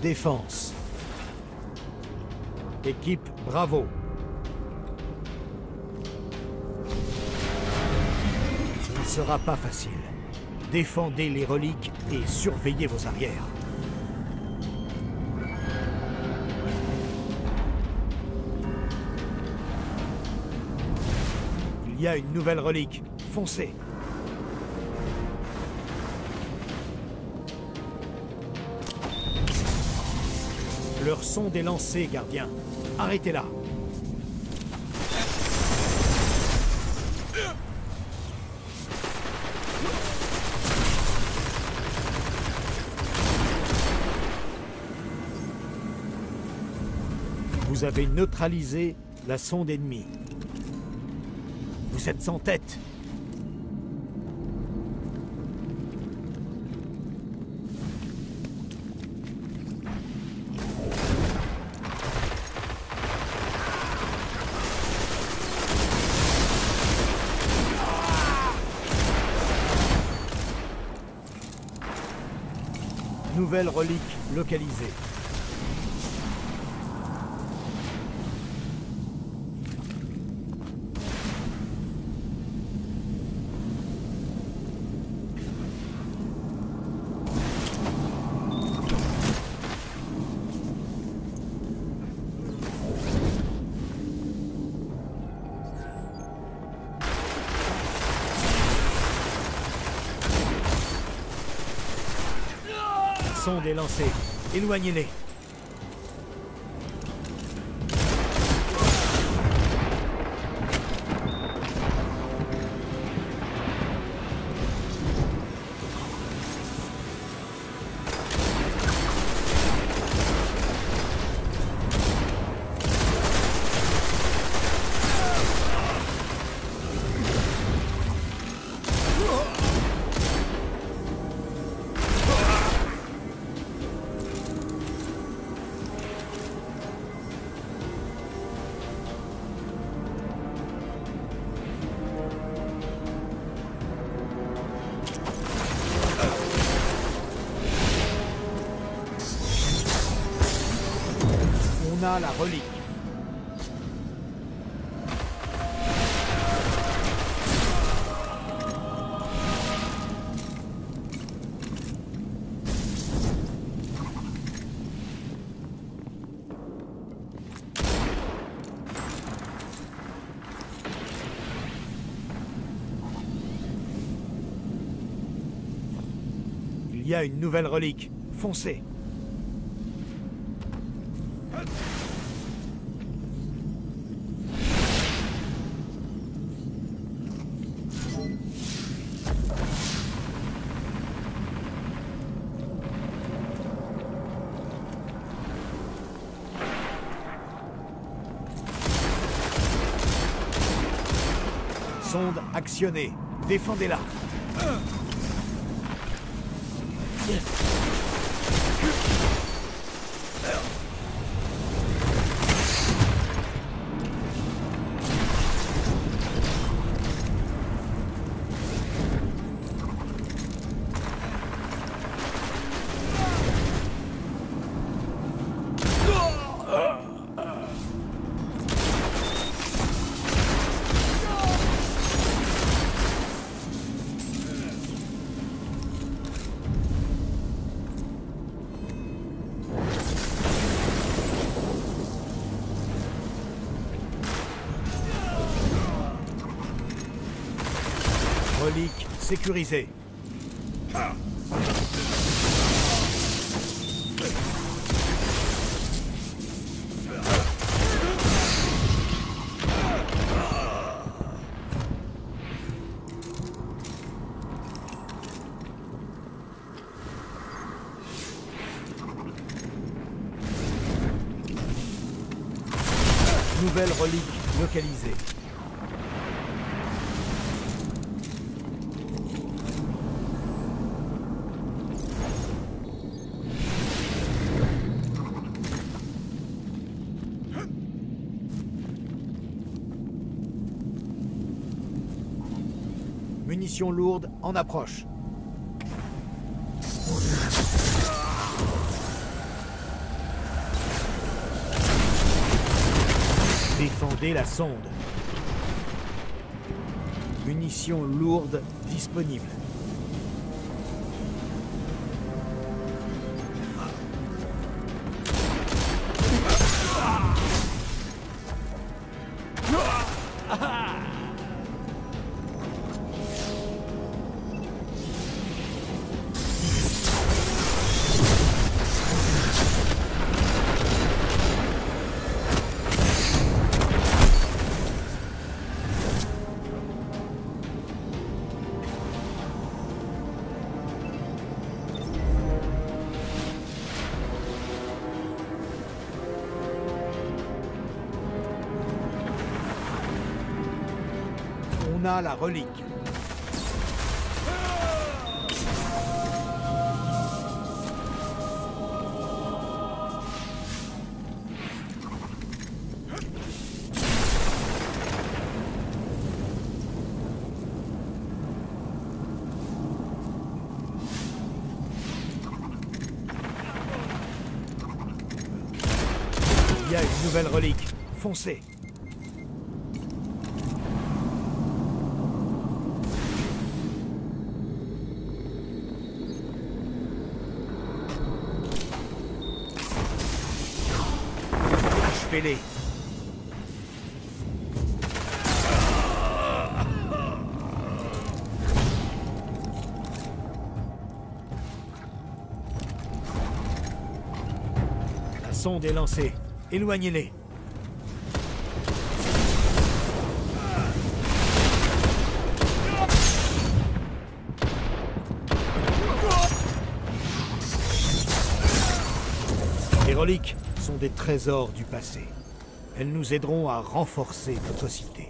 défense. Équipe, bravo. Ce ne sera pas facile. Défendez les reliques et surveillez vos arrières. Il y a une nouvelle relique. Foncez. Leur sonde est lancée, gardien. Arrêtez-la. Vous avez neutralisé la sonde ennemie. Vous êtes sans tête. Nouvelle relique localisée. Sonde est lancée. Éloignez-les. La relique. Il y a une nouvelle relique. Foncez. Sonde actionnée. Défendez-la. Relique sécurisée. Nouvelle relique localisée. munitions lourdes en approche. Défendez la sonde. Munitions lourdes disponibles. La relique. Il y a une nouvelle relique. Foncez. La sonde est lancée. Éloignez-les. Sont des trésors du passé. Elles nous aideront à renforcer notre cité.